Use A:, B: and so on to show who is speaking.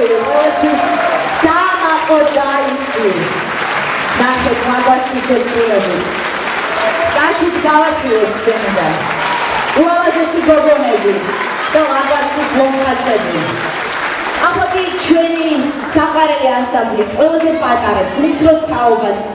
A: ყოველთვის სამაყო დაისი ნახეთ მაგვასი შესრულებით კაშით გავაცილებ სცენიდან. უამაზესი გოგონები და მაგვასის მომხაცები. ახლა კი ჩვენი საყვარელი ანსამბლის ყველაზე პატარებს, რიცხვს თაობას.